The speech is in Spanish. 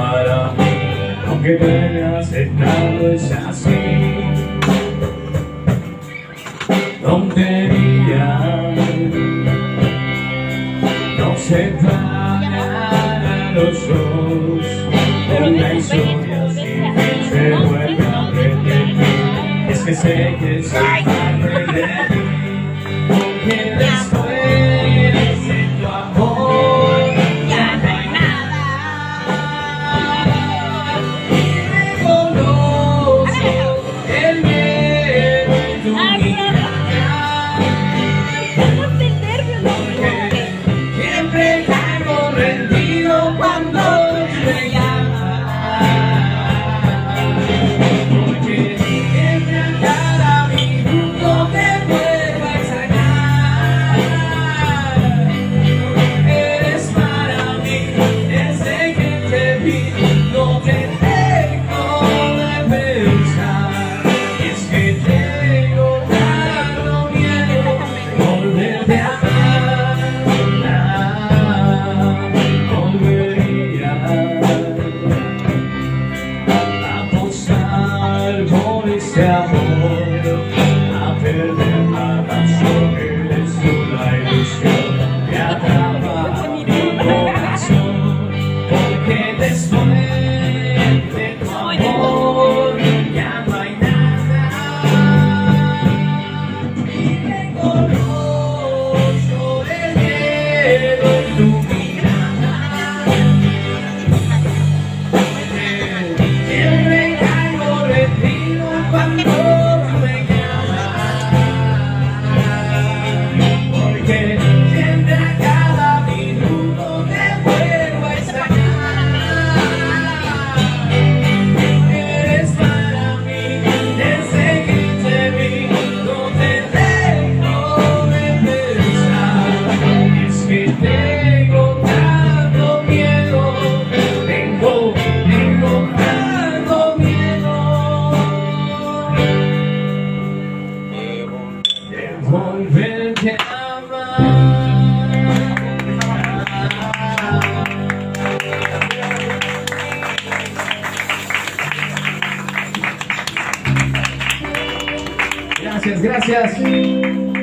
para mí, aunque pena aceptarlo es así. Tontería, no se a los dos, una historia así se vuelve a repetir. Es que sé que soy parte de ti, can Gracias, gracias.